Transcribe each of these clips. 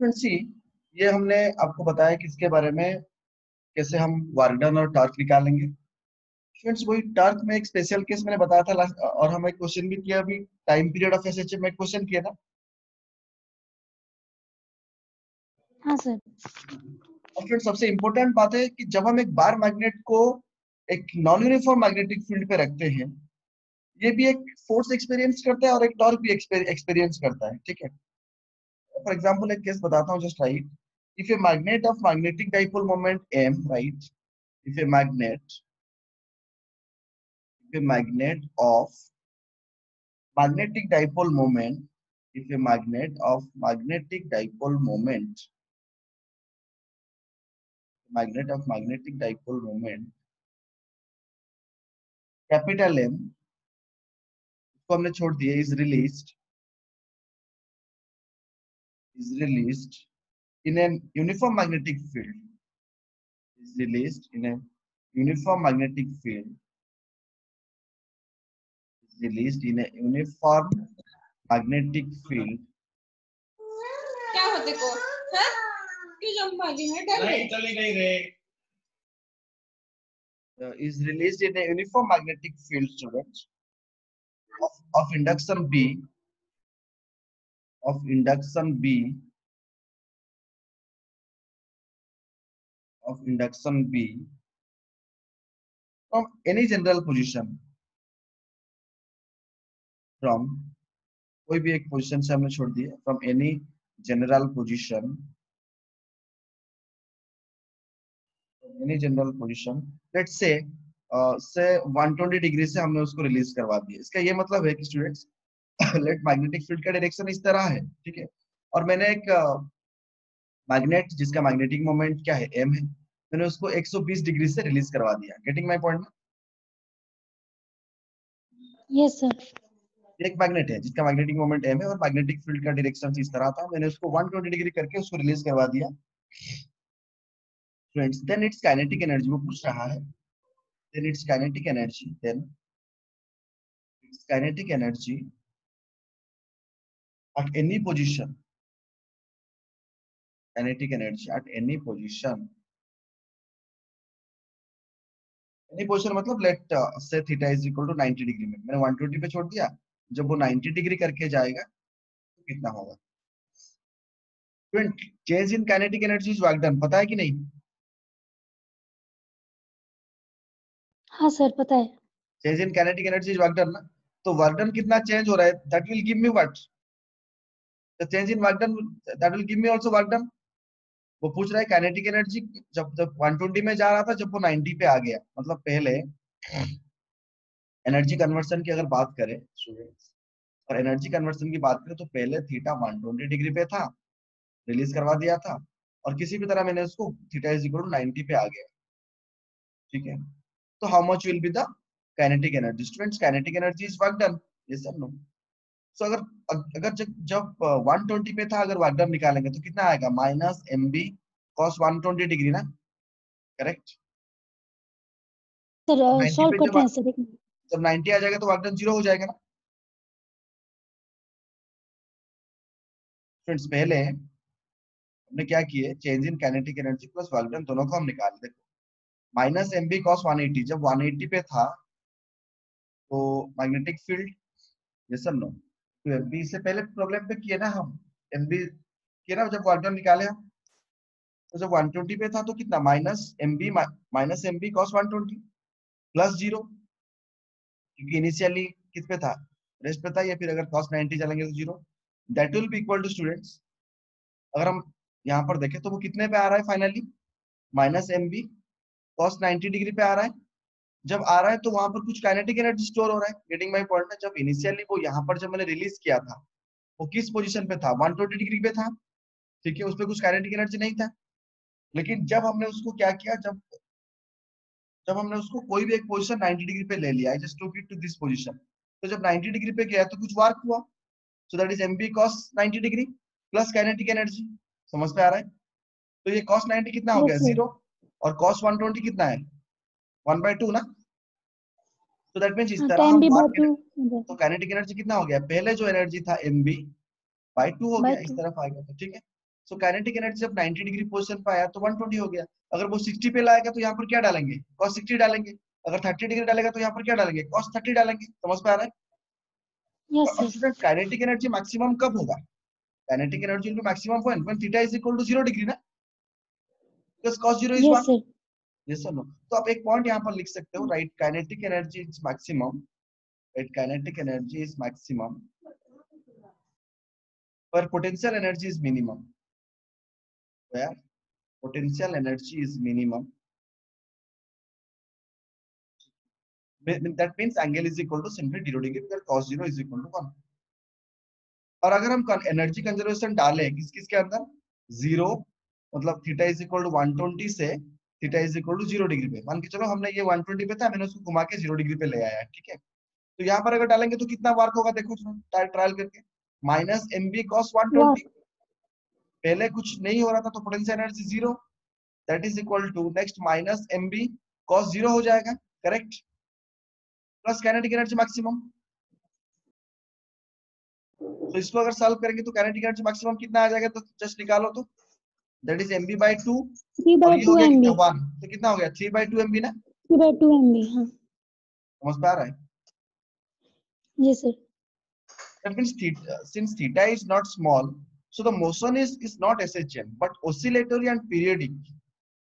Friends ये हमने आपको बताया किसके बारे में कैसे हम वार्डन और टॉर्क निकालेंगे। फ्रेंड्स वही टॉर्क में एक स्पेशल केस मैंने बताया था लास्ट और हम एक क्वेश्चन भी किया अभी टाइम पीरियड ऑफ़ एसएचएम में क्वेश्चन किया था। हाँ सर और फ्रेंड्स सबसे इंपॉर्टेंट बात है कि जब हम एक बार मैग्नेट को एक नॉन यूनिफॉर्म मैग्नेटिक फ़ील्ड पे रखते हैं ये भी एक फोर्स एक्सपीरियंस करता है और एक टॉर्क भी एक्सपीरियंस करता है ठीक है? फॉर एग्ज़ाम्पल एक केस बताता हूँ just right if a magnet of magnetic dipole moment M right if a magnet if a magnet of magnetic dipole moment if a magnet of magnetic dipole moment magnet of magnetic dipole moment capital M इसको हमने छोड़ दिया is released is released in a uniform magnetic field is released in a uniform magnetic field is released in a uniform magnetic field क्या होते को हाँ क्यों जम भागी है डर नहीं चली गई रे uh, is released in a uniform magnetic field students of, of induction b of induction b, of induction b from any general position, from कोई भी एक पोजीशन से हमने छोड़ दिया from any general position any general position let's say say 120 degree से हमने उसको रिलीज़ करवा दिया। इसका ये मतलब है कि स्टूडेंट्स लेट मैग्नेटिक फ़ील्ड का डायरेक्शन इस तरह है ठीक है? और मैंने एक मैग्नेट जिसका मैग्नेटिक मोमेंट क्या है? एम है। मैंने उसको 120 डिग्री से रिलीज़ करवा दिया। Getting my point yes sir एक मैग्नेट है जिसका मैग्नेटिक मोमेंट एम है और मैग्नेटिक फ़ील्ड का डायरेक्शन इस तरह था। मैंने उसको 120 डिग्री करके उसको रिलीज़ करवा दिया। Friends then it's kinetic energy वो पूछ रहा है। Then it's kinetic energy then it's kinetic energy at any position. Kinetic energy at any position. Any position मतलब let uh, say theta is equal to 90 degree में। मैंने 120 पे छोड़ दिया। जब वो 90 डिग्री करके जाएगा तो कितना होगा? Change in kinetic energy is work done पता है कि नहीं? हाँ सर पता है। Change in kinetic energy is work done ना? तो वर्क डन कितना चेंज हो रहा है? That will give me what the change in work done, that will give me also work done. वो पूछ रहा है काइनेटिक एनर्जी जब जब 120 में जा रहा था, जब वो 90 पे आ गया। मतलब पहले एनर्जी कन्वर्सन की अगर बात करें स्टूडेंट्स और एनर्जी कन्वर्सन की बात करें तो पहले थीटा 120 डिग्री पे था रिलीज़ करवा दिया था, और किसी भी तरह मैंने उसको थीटा इज़ इक्वल टू 90 पे आ गया। ठीक है? तो how much will be the kinetic energy students kinetic energy is work done yes और नो सो अगर अगर जब जब 120 पे था अगर वर्क निकालेंगे तो कितना आएगा? Minus M B cos 120 degree ना? करेक्ट? सर सॉल्व करते जब हैं सर जब 90 आ जाएगा तो वर्क ज़ीरो हो जाएगा ना? फ्रेंड्स पहले हमने क्या किए? Change in kinetic energy plus done दोनों को हम निकाल देखो माइनस एम बी कॉस 180 जब 180 पे था तो मैग्नेटिक फ़ील्ड यस और नो तो एमबी से पहले प्रॉब्लम पे किए ना हम एमबी किए ना जब डन निकाले हम तो जब 120 पे था तो कितना minus MB minus MB cos 120 plus zero क्योंकि इनिशियली किस पे था? रेस्ट पे था या फिर अगर कॉस 90 चलेंगे तो zero that will be equal to students अगर हम यहाँ पर देखें तो वो कितने पे आ रहा है finally minus MB cos 90 degree पे आ रहा है। जब आ रहा है तो वहाँ पर कुछ काइनेटिक एनर्जी स्टोर हो रहा है। गेटिंग माय पॉइंट जब इनिशियली वो यहाँ पर जब मैंने रिलीज़ किया था वो किस पोजीशन पे था? 120 डिग्री पे था। ठीक है उसपे कुछ काइनेटिक एनर्जी नहीं था। लेकिन जब हमने उसको क्या किया जब जब हमने उसको कोई भी एक पोजीशन 90 डिग्री पे ले लिया I just it to this position तो जब 90 डिग्री पे गया तो कुछ वर्क हुआ। So that is MB cos 90 degree plus kinetic energy समझ पे आ रहा है? तो ये cos 90 कितना हो गया? ज़ीरो और cos 120 कितना है? 1 by 2 ना? तो दैट मींस इस हाँ तरह तो काइनेटिक एनर्जी कितना हो गया? पहले जो एनर्जी था mb बाय 2 हो गया इस तरफ़ आ गया तो ठीक है? सो काइनेटिक एनर्जी जब 90 डिग्री पोजीशन पे आया तो 120 हो गया। अगर वो 60 पे लाएगा तो यहाँ पर क्या डालेंगे? Cos 60 डालेंगे। अगर 30 डिग्री डालेगा तो यहाँ पर क्या डालेंगे? Cos 30 डालेंगे। समझ आ रहा है? Sir. Student kinetic energy maximum कब होगा? Kinetic energy into maximum when when theta is equal to 0 degree ना? Because cos 0 is 1 sir. Yes or no तो आप एक पॉइंट यहाँ पर लिख सकते हो right kinetic energy is maximum right kinetic energy is maximum पर potential energy is minimum where potential energy is minimum that means angle is equal to simply 0 degree because cos 0 is equal to 1 और अगर हम energy conservation डालें किस किस के अंदर zero मतलब थीटा इज़ इक्वल टू 120 से theta is equal to zero degree पे। मान के चलो हमने ये 120 पे था मैंने उसको घुमा के ज़ीरो डिग्री पे ले आया ठीक है? तो यहाँ पर अगर डालेंगे तो कितना वर्क होगा देखो ट्रायल करके। Minus M B cos one twenty पहले कुछ नहीं हो रहा था तो potential energy zero that is equal to next minus M B cos zero हो जाएगा correct plus kinetic energy maximum तो इसको अगर सॉल्व करेंगे तो काइनेटिक एनर्जी मैक्सिमम कितना आ जाएगा? तो जस्ट निकालो तो। That is MB by 2 3 by 2 MB तो कितना हो गया? 3 बाय 2 एमबी ना? 3 बाय 2 एमबी हाँ। समझ पा रहा है? Yes sir that means theta since theta is not small so the motion is is not SHM but oscillatory and periodic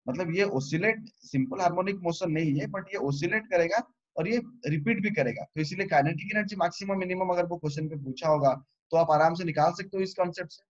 मतलब ये ऑसिलेट सिंपल हार्मोनिक मोशन नहीं है बट ये ऑसिलेट करेगा और ये रिपीट भी करेगा। तो इसीलिए काइनेटिक एनर्जी मैक्सिमम मिनिमम अगर वो क्वेश्चन पे पूछा होगा तो आप आराम से निकाल सकते हो इस कॉन्सेप्ट से।